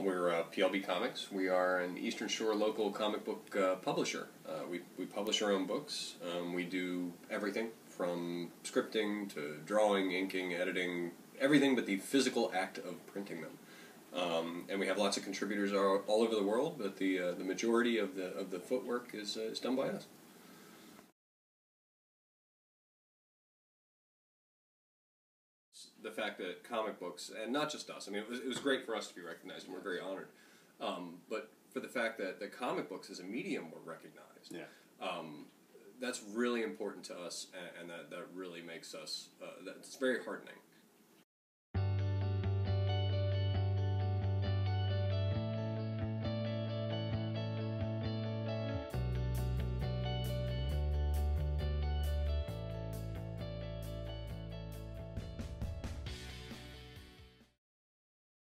We're uh, PLB Comics. We are an Eastern Shore local comic book uh, publisher. Uh, we, we publish our own books. Um, we do everything from scripting to drawing, inking, editing, everything but the physical act of printing them. Um, and we have lots of contributors all, all over the world, but the, uh, the majority of the, of the footwork is, uh, is done by us. The fact that comic books, and not just us, I mean, it was, it was great for us to be recognized, and we're very honored. Um, but for the fact that the comic books as a medium were recognized, Yeah. um, that's really important to us, and, and that, that really makes us, uh, that's very heartening.